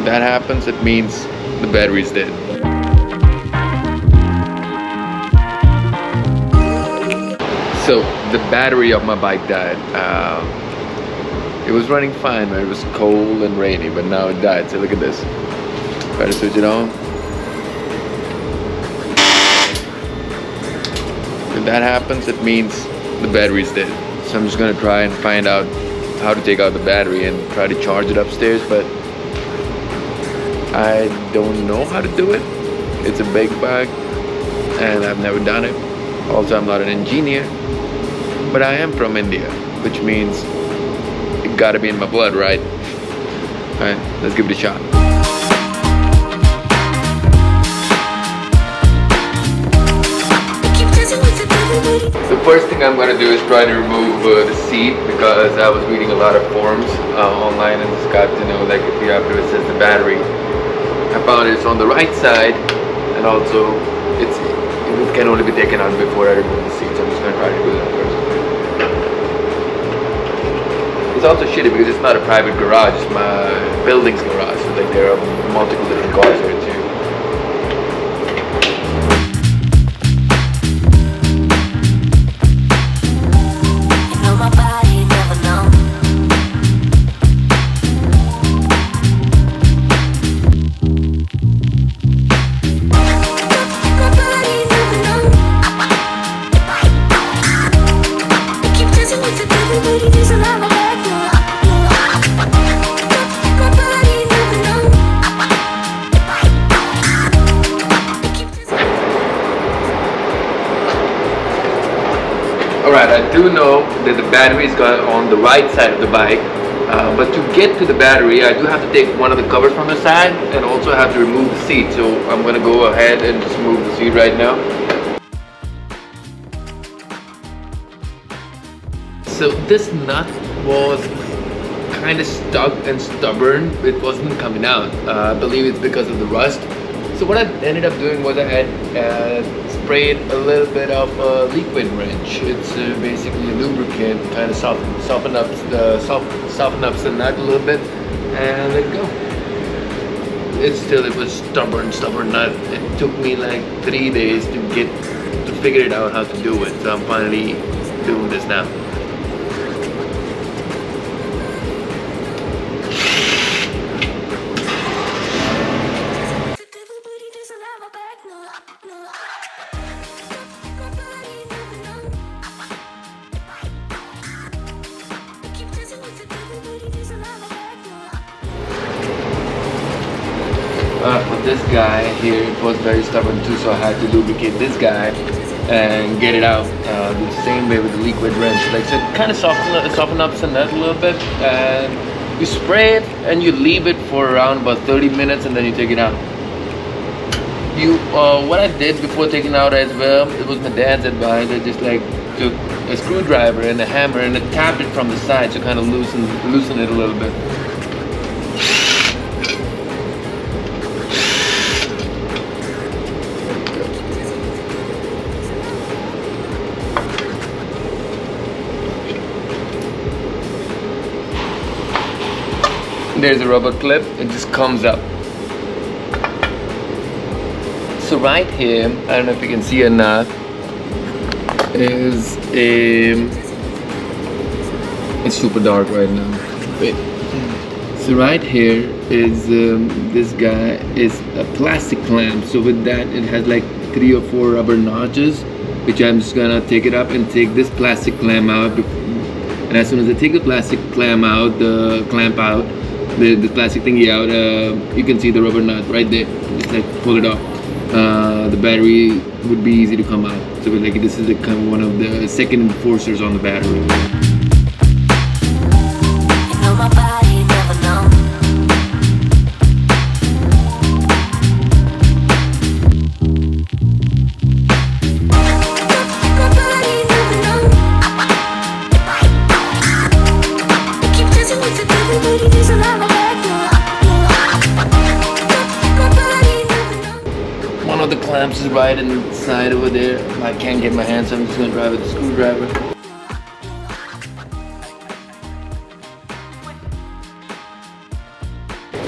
If that happens, it means the battery's dead. So the battery of my bike died. Um, it was running fine, man. It was cold and rainy, but now it died. So look at this. Try to switch it on. If that happens, it means the battery's dead. So I'm just gonna try and find out how to take out the battery and try to charge it upstairs, but I don't know how to do it. It's a big bag and I've never done it. Also, I'm not an engineer, but I am from India, which means it gotta be in my blood, right? Alright, let's give it a shot. The first thing I'm gonna do is try to remove uh, the seat because I was reading a lot of forums uh, online and just got to know like if you have to assist the battery. Found it's on the right side and also it's it can only be taken out before I remove the seat so I'm just gonna try to do that first. It's also shitty because it's not a private garage, it's my building's garage so like there are multiple different cars here too. Alright, I do know that the battery is got on the right side of the bike, uh, but to get to the battery, I do have to take one of the covers from the side and also have to remove the seat. So I'm gonna go ahead and just move the seat right now. So this nut was kind of stuck and stubborn. It wasn't coming out. Uh, I believe it's because of the rust. So what I ended up doing was I had uh, sprayed a little bit of a liquid wrench. It's uh, basically a lubricant, kind of soften, soften up the soft, soften up the nut a little bit, and let it go. It still it was stubborn, stubborn nut. It took me like three days to get to figure it out how to do it. So I'm finally doing this now. Uh, for this guy here, it was very stubborn too, so I had to lubricate this guy and get it out uh, the same way with the liquid wrench. Like so, it kind of soften soften up the nut a little bit, and you spray it and you leave it for around about 30 minutes, and then you take it out. You, uh, what I did before taking out as well, it was my dad's advice. I just like took a screwdriver and a hammer and I tapped it from the side to kind of loosen loosen it a little bit. There's a rubber clip. It just comes up. So right here I don't know if you can see not is a it's super dark right now. Wait. So right here is um, this guy is a plastic clamp. So with that it has like three or four rubber notches which I'm just gonna take it up and take this plastic clamp out. And as soon as I take the plastic clamp out the clamp out the, the plastic thingy out, uh, you can see the rubber nut right there. Just like pull it off. Uh, the battery would be easy to come out. So like this is a, kind of one of the second enforcers on the battery. One of the clamps is right inside over there. I can't get my hands, so I'm just gonna drive with a screwdriver.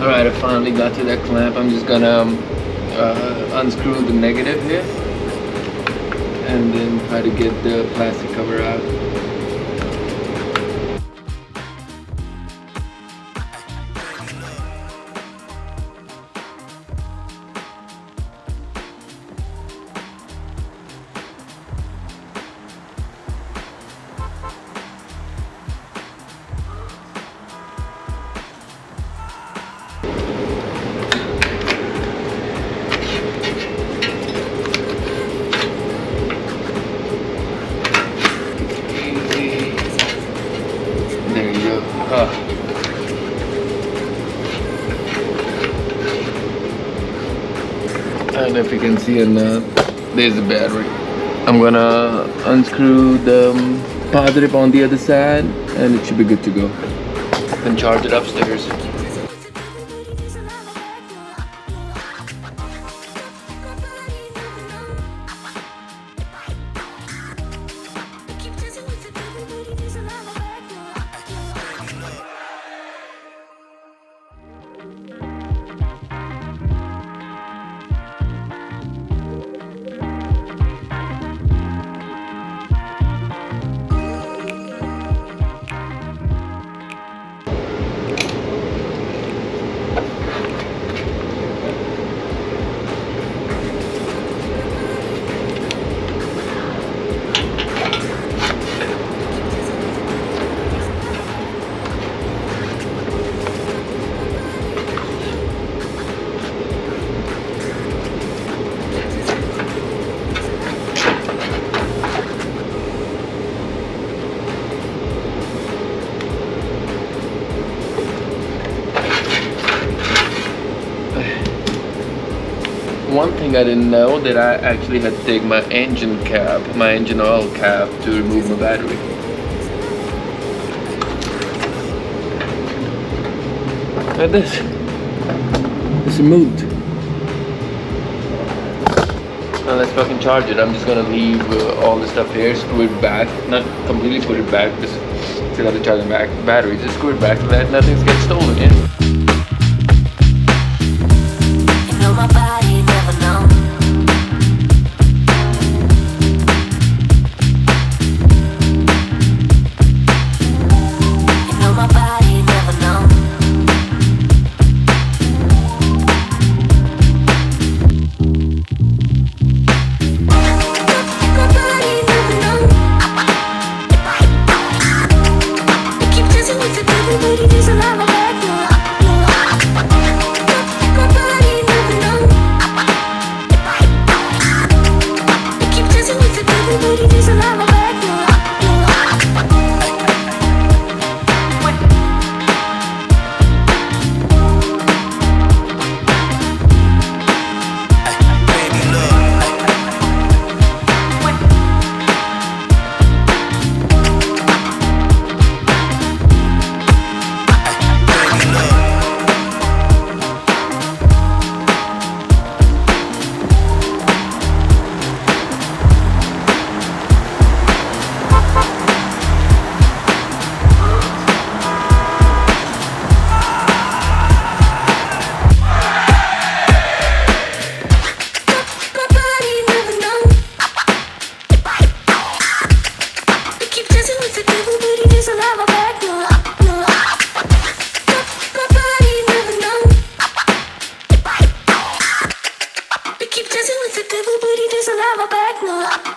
All right, I finally got to that clamp. I'm just gonna um, uh, unscrew the negative here and then try to get the plastic cover out. Know if you can see it now. There's the battery. I'm gonna unscrew the um, positive on the other side and it should be good to go. and charge it upstairs. One thing I didn't know that I actually had to take my engine cap, my engine oil cap to remove my battery. Look at this. It's moved. Now let's fucking charge it. I'm just gonna leave uh, all the stuff here, screw it back, not completely put it back, just still have to charge the back batteries. Just screw it back so that nothing gets stolen in. never back now.